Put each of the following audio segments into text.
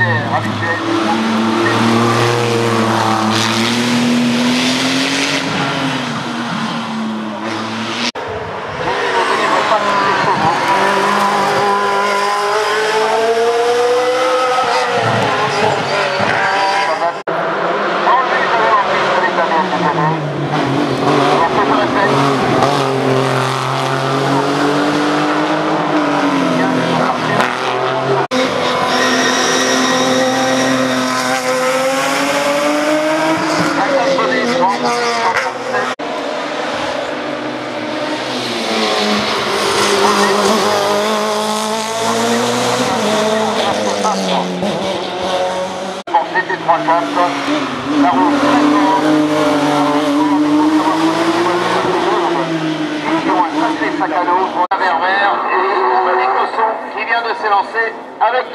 I'll Abişehir.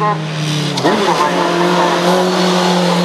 が、全部の前に。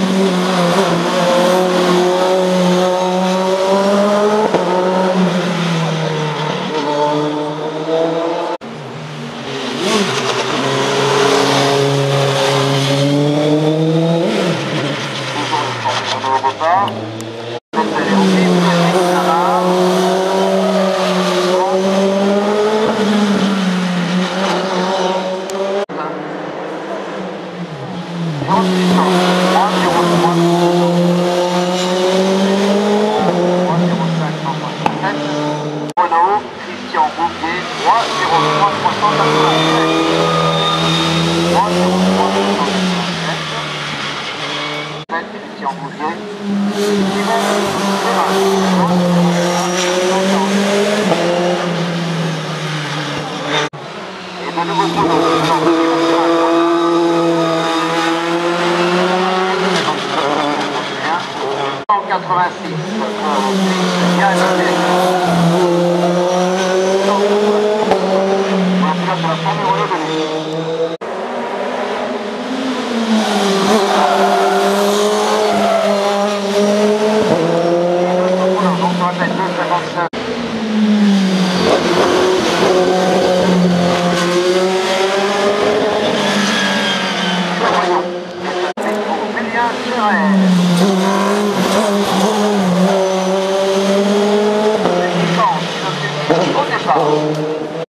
Yeah.